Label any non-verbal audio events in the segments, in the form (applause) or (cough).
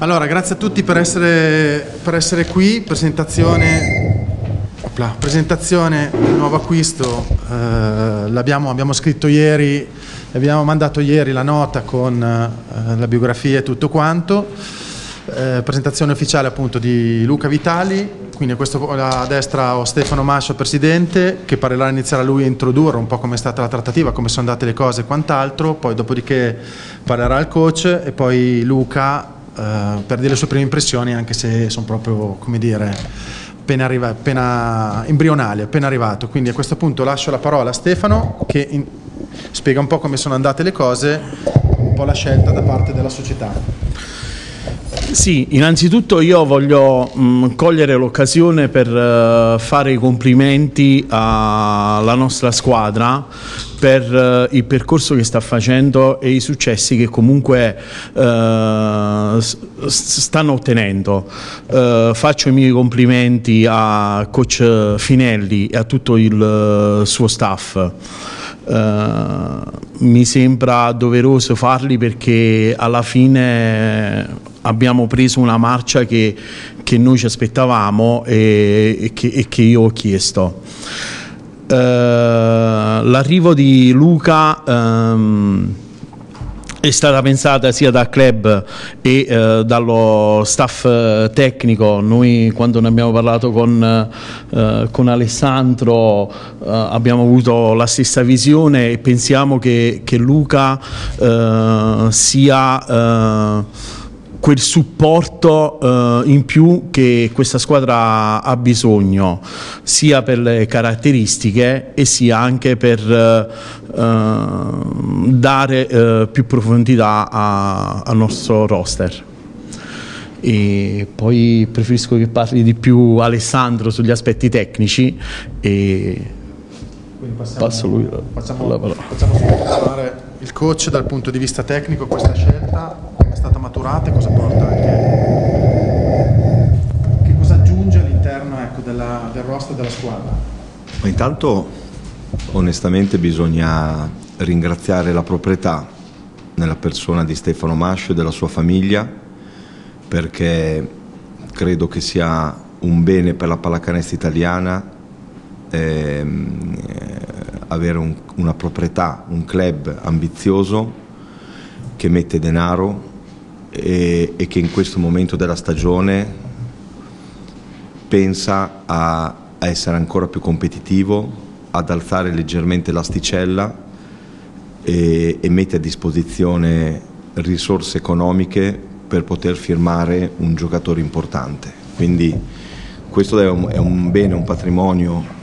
Allora, grazie a tutti per essere, per essere qui. Presentazione, opla, presentazione del nuovo acquisto. Eh, abbiamo scritto ieri, abbiamo mandato ieri la nota con eh, la biografia e tutto quanto. Eh, presentazione ufficiale appunto di Luca Vitali. Quindi a, questo, a destra ho Stefano Mascio, presidente, che parlerà iniziare lui a introdurre un po' come è stata la trattativa, come sono andate le cose e quant'altro. Poi dopodiché parlerà il coach e poi Luca eh, per dire le sue prime impressioni, anche se sono proprio, come dire, appena, arriva, appena embrionali, appena arrivato. Quindi a questo punto lascio la parola a Stefano che in, spiega un po' come sono andate le cose, un po' la scelta da parte della società. Sì, innanzitutto io voglio mh, mm, cogliere l'occasione per uh, fare i complimenti alla nostra squadra per uh, il percorso che sta facendo e i successi che comunque uh, stanno ottenendo. faccio i miei complimenti a coach Finelli e a tutto il suo staff. Mi sembra doveroso farli perché alla fine abbiamo preso una marcia che, che noi ci aspettavamo e, e, che, e che, io ho chiesto. Uh, L'arrivo di Luca um, è stata pensata sia dal club e eh, dallo staff eh, tecnico. Noi quando ne abbiamo parlato con, eh, con Alessandro eh, abbiamo avuto la stessa visione e pensiamo che, che Luca eh, sia eh, quel supporto eh, in più che questa squadra ha bisogno, sia per le caratteristiche e sia anche per eh, dare eh, più profondità al nostro roster. E poi preferisco che parli di più Alessandro sugli aspetti tecnici e passiamo, passo lui facciamo, la parola. Facciamo il coach dal punto di vista tecnico questa scelta stata maturata e cosa porta anche che cosa aggiunge all'interno ecco, della, del roster della squadra? Ma intanto onestamente bisogna ringraziare la proprietà nella persona di Stefano Mascio e della sua famiglia perché credo che sia un bene per la pallacanestro italiana ehm, avere un, una proprietà, un club ambizioso che mette denaro e, e che in questo momento della stagione pensa a, a essere ancora più competitivo, ad alzare leggermente l'asticella e, e mette a disposizione risorse economiche per poter firmare un giocatore importante. Quindi questo è un, è un bene, un patrimonio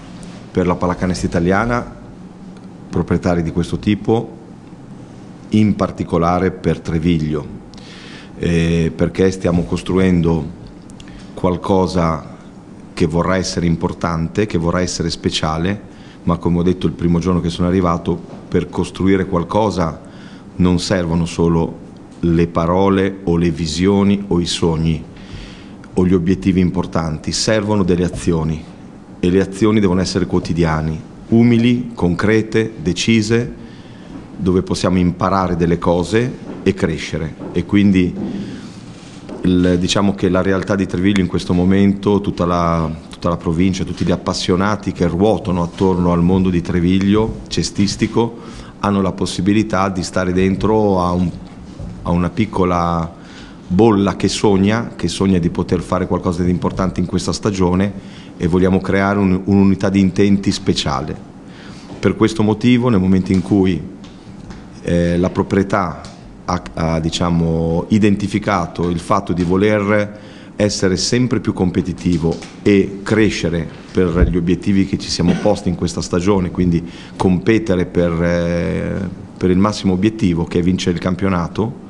per la pallacanestro italiana, proprietari di questo tipo, in particolare per Treviglio, eh, perché stiamo costruendo qualcosa che vorrà essere importante, che vorrà essere speciale, ma come ho detto il primo giorno che sono arrivato, per costruire qualcosa non servono solo le parole o le visioni o i sogni o gli obiettivi importanti, servono delle azioni e le azioni devono essere quotidiane, umili, concrete, decise, dove possiamo imparare delle cose e crescere e quindi il, diciamo che la realtà di Treviglio in questo momento, tutta la, tutta la provincia, tutti gli appassionati che ruotano attorno al mondo di Treviglio cestistico hanno la possibilità di stare dentro a, un, a una piccola bolla che sogna, che sogna di poter fare qualcosa di importante in questa stagione e vogliamo creare un, un'unità di intenti speciale. Per questo motivo nel momento in cui eh, la proprietà ha, ha diciamo, identificato il fatto di voler essere sempre più competitivo e crescere per gli obiettivi che ci siamo posti in questa stagione, quindi competere per, eh, per il massimo obiettivo che è vincere il campionato,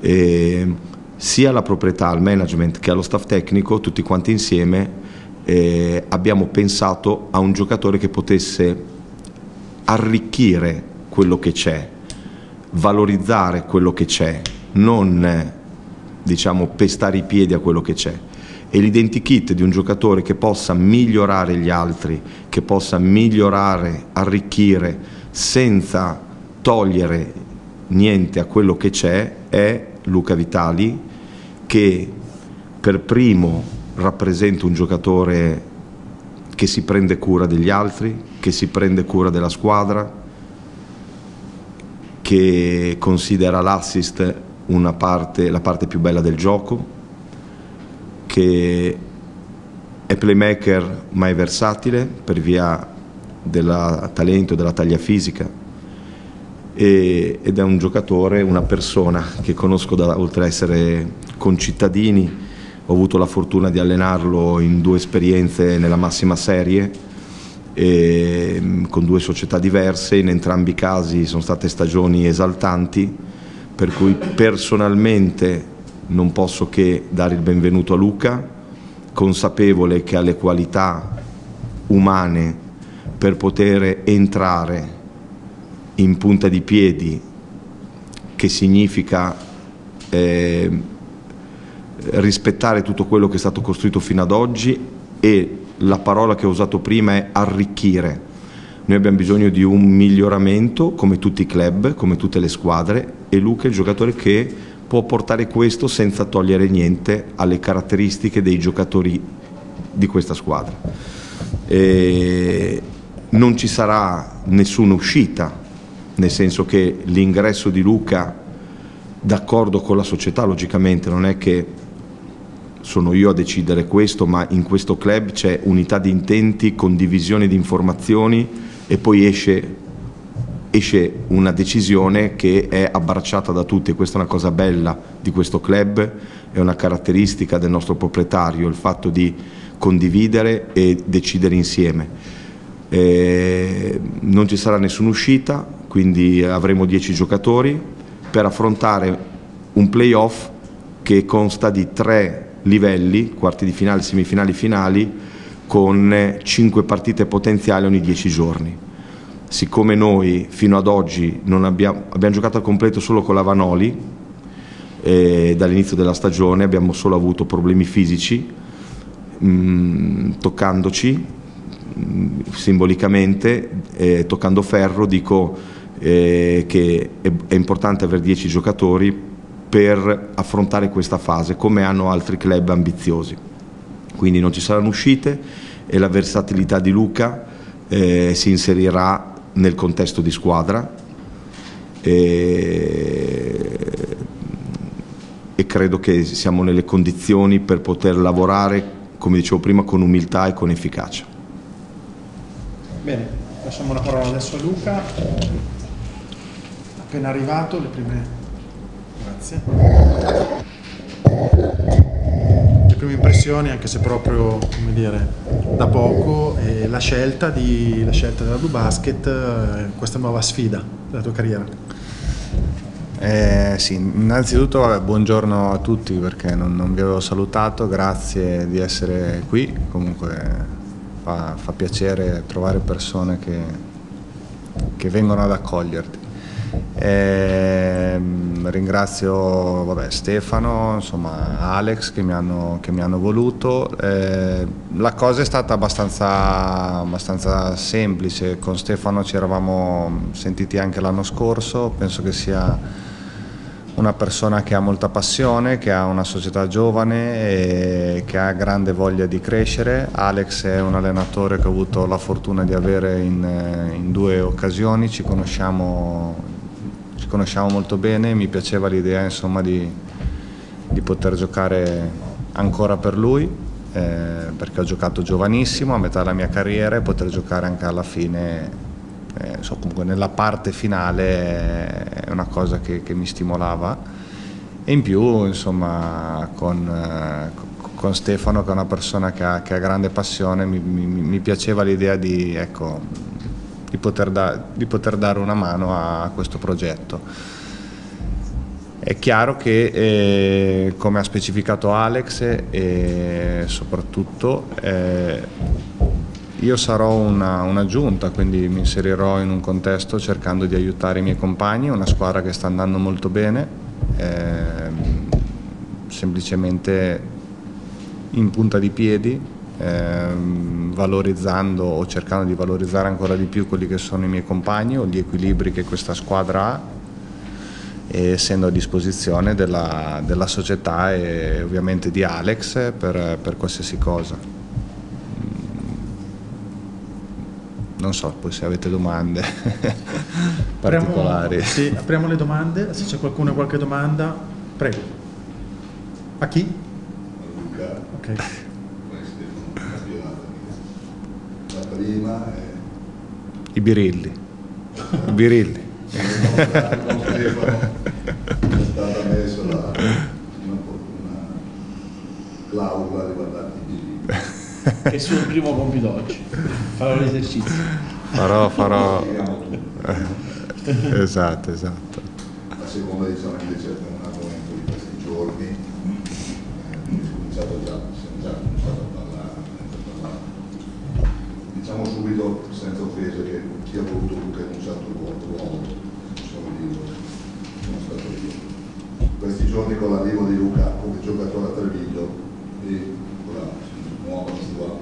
eh, sia la proprietà, al management che allo staff tecnico, tutti quanti insieme, eh, abbiamo pensato a un giocatore che potesse arricchire quello che c'è, valorizzare quello che c'è, non diciamo pestare i piedi a quello che c'è. E l'identikit di un giocatore che possa migliorare gli altri, che possa migliorare, arricchire senza togliere niente a quello che c'è è Luca Vitali che per primo rappresenta un giocatore che si prende cura degli altri, che si prende cura della squadra, che considera l'assist parte, la parte più bella del gioco, che è playmaker ma è versatile per via del talento, della taglia fisica e, ed è un giocatore, una persona che conosco da, oltre a essere concittadini, ho avuto la fortuna di allenarlo in due esperienze nella massima serie e, con due società diverse, in entrambi i casi sono state stagioni esaltanti, per cui personalmente non posso che dare il benvenuto a Luca, consapevole che ha le qualità umane per poter entrare in punta di piedi, che significa eh, rispettare tutto quello che è stato costruito fino ad oggi e la parola che ho usato prima è arricchire. Noi abbiamo bisogno di un miglioramento come tutti i club, come tutte le squadre e Luca è il giocatore che può portare questo senza togliere niente alle caratteristiche dei giocatori di questa squadra. E non ci sarà nessuna uscita, nel senso che l'ingresso di Luca, d'accordo con la società, logicamente non è che sono io a decidere questo, ma in questo club c'è unità di intenti, condivisione di informazioni e poi esce, esce, una decisione che è abbracciata da tutti e questa è una cosa bella di questo club, è una caratteristica del nostro proprietario, il fatto di condividere e decidere insieme. Eh, non ci sarà nessuna uscita, quindi avremo 10 giocatori per affrontare un playoff che consta di tre livelli, quarti di finale, semifinali, finali, con 5 partite potenziali ogni 10 giorni. Siccome noi fino ad oggi abbiamo, abbiamo, giocato al completo solo con la Vanoli, eh, dall'inizio della stagione abbiamo solo avuto problemi fisici, mh, mm, toccandoci mh, mm, simbolicamente, eh, toccando ferro, dico eh, che è, è importante avere 10 giocatori per affrontare questa fase, come hanno altri club ambiziosi. Quindi non ci saranno uscite e la versatilità di Luca eh, si inserirà nel contesto di squadra e, e credo che siamo nelle condizioni per poter lavorare, come dicevo prima, con umiltà e con efficacia. Bene, lasciamo la parola adesso a Luca, appena arrivato, le prime Grazie. Le prime impressioni, anche se proprio dire, da poco, è la scelta, di, la scelta della Blue Basket, eh, questa nuova sfida della tua carriera. Eh, sì, innanzitutto vabbè, buongiorno a tutti perché non, non, vi avevo salutato, grazie di essere qui, comunque fa, fa piacere trovare persone che, che vengono ad accoglierti. Eh, ringrazio vabbè, Stefano, insomma, Alex che mi hanno, che mi hanno voluto. Eh, la cosa è stata abbastanza, abbastanza, semplice, con Stefano ci eravamo sentiti anche l'anno scorso, penso che sia una persona che ha molta passione, che ha una società giovane e che ha grande voglia di crescere. Alex è un allenatore che ho avuto la fortuna di avere in, in due occasioni, ci conosciamo conosciamo molto bene, mi piaceva l'idea di, di, poter giocare ancora per lui, eh, perché ho giocato giovanissimo, a metà della mia carriera e poter giocare anche alla fine, eh, so, comunque nella parte finale è una cosa che, che mi stimolava. E in più insomma con, eh, con Stefano che è una persona che ha, che ha grande passione mi, mi, mi piaceva l'idea di ecco, di poter, da, di poter dare una mano a questo progetto. È chiaro che, eh, come ha specificato Alex, e soprattutto eh, io sarò un'aggiunta, una quindi mi inserirò in un contesto cercando di aiutare i miei compagni, una squadra che sta andando molto bene, eh, semplicemente in punta di piedi, ehm, valorizzando o cercando di valorizzare ancora di più quelli che sono i miei compagni o gli equilibri che questa squadra ha essendo a disposizione della, della, società e ovviamente di Alex per, per qualsiasi cosa. Mm. Non so, poi se avete domande (laughs) particolari. Apriamo, sì, apriamo le domande, se c'è qualcuno ha qualche domanda, prego. A chi? A Luca. Ok. La prima è... I birilli. I birilli. Stefano è stata messa la, una, una clausola riguardante i birilli. È il suo primo compito oggi. Farò l'esercizio. Farò, farò. esatto, esatto. La seconda diciamo invece è un argomento di questi giorni, eh, cominciato già, siamo già cominciato a parlare, a parlare. Diciamo subito, senza offesa, che chi ha voluto Luca in un certo ruolo, possiamo dirlo, sono stato io. Questi giorni con l'arrivo di Luca come giocatore a Treviglio e con la nuova sua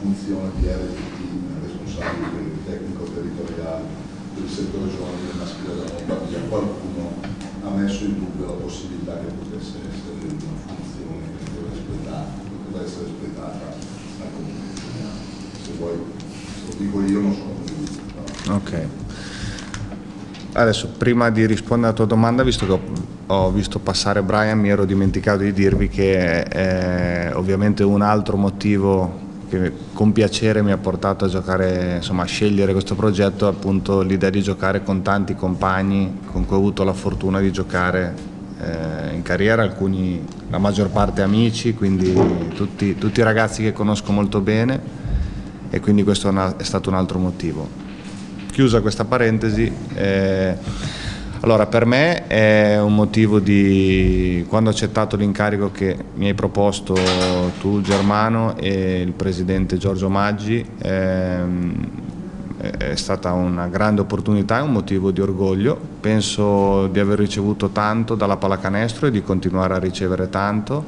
funzione di RTT, responsabile tecnico territoriale del settore giovanile maschile della Lombardia, qualcuno ha messo in dubbio la possibilità che potesse essere una funzione che poteva, essere espletata da comunità. Se vuoi, lo dico io non sono convinto. Ok. Adesso, prima di rispondere alla tua domanda, visto che ho, ho visto passare Brian, mi ero dimenticato di dirvi che è ovviamente un altro motivo che con piacere mi ha portato a giocare, insomma a scegliere questo progetto, appunto l'idea di giocare con tanti compagni con cui ho avuto la fortuna di giocare eh, in carriera, alcuni, la maggior parte amici, quindi tutti, tutti ragazzi che conosco molto bene e quindi questo è, stato un altro motivo. Chiusa questa parentesi, eh, allora, per me è un motivo di quando ho accettato l'incarico che mi hai proposto tu Germano e il presidente Giorgio Maggi, ehm, è stata una grande opportunità e un motivo di orgoglio. Penso di aver ricevuto tanto dalla pallacanestro e di continuare a ricevere tanto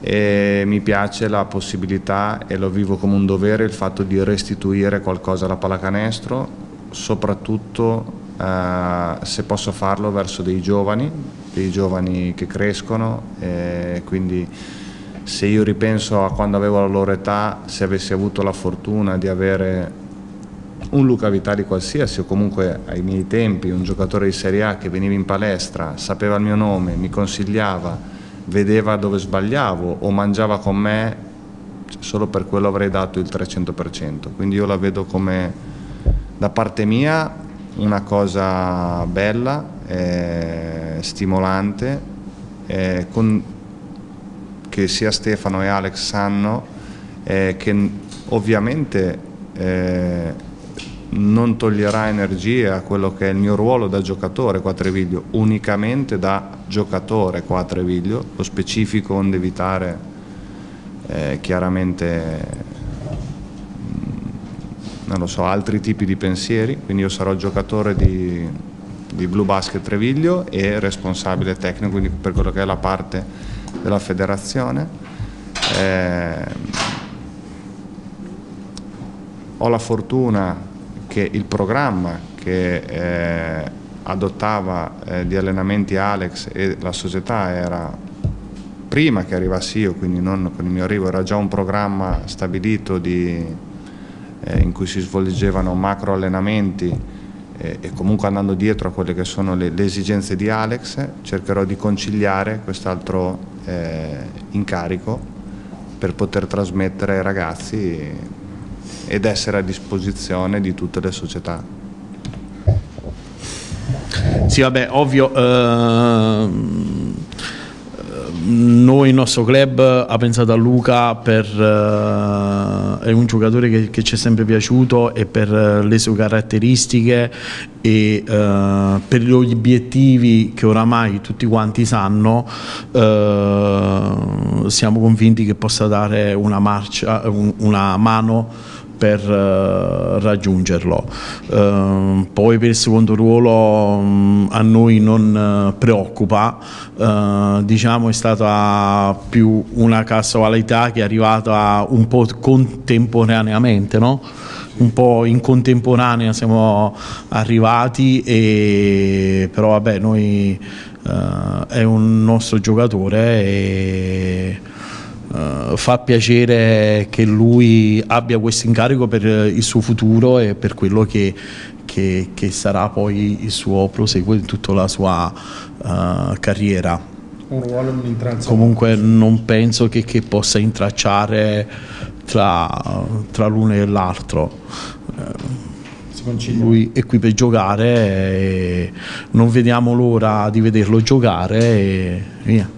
e mi piace la possibilità e lo vivo come un dovere il fatto di restituire qualcosa alla pallacanestro, soprattutto Uh, se posso farlo verso dei giovani, dei giovani che crescono, e quindi se io ripenso a quando avevo la loro età, se avessi avuto la fortuna di avere un Luca Vitali qualsiasi o comunque ai miei tempi un giocatore di Serie A che veniva in palestra, sapeva il mio nome, mi consigliava, vedeva dove sbagliavo o mangiava con me, solo per quello avrei dato il 300%. Quindi io la vedo come da parte mia una cosa bella, eh, stimolante, eh, con, che sia Stefano e Alex sanno, eh, che ovviamente non toglierà energie a quello che è il mio ruolo da giocatore qua a Treviglio, unicamente da giocatore qua a Treviglio, lo specifico onde evitare eh, chiaramente non lo so, altri tipi di pensieri, quindi io sarò giocatore di, di Blue Basket Treviglio e responsabile tecnico quindi per quello che è la parte della federazione. Eh, ho la fortuna che il programma che eh, adottava eh, di allenamenti Alex e la società era prima che arrivassi io, quindi non con il mio arrivo, era già un programma stabilito di eh, in cui si svolgevano macro allenamenti eh, e comunque andando dietro a quelle che sono le, le esigenze di Alex, cercherò di conciliare quest'altro eh, incarico per poter trasmettere ai ragazzi ed essere a disposizione di tutte le società. Sì, vabbè, ovvio. Ehm noi, il nostro club, ha pensato a Luca per, uh, è un giocatore che, che, ci è sempre piaciuto e per uh, le sue caratteristiche e uh, per gli obiettivi che oramai tutti quanti sanno, siamo convinti che possa dare una, marcia, un, una mano per uh, raggiungerlo. Uh, poi per il secondo ruolo um, a noi non uh, preoccupa, diciamo è stata più una casualità che è arrivata un po' contemporaneamente, no? un po' in contemporanea siamo arrivati, e, però vabbè noi eh, è un nostro giocatore e eh, fa piacere che lui abbia questo incarico per il suo futuro e per quello che, che, che sarà poi il suo proseguo in tutta la sua uh, carriera. Un ruolo non. Comunque non penso che, che possa intracciare tra, tra l'uno e l'altro. Lui è qui per giocare e non vediamo l'ora di vederlo giocare e via.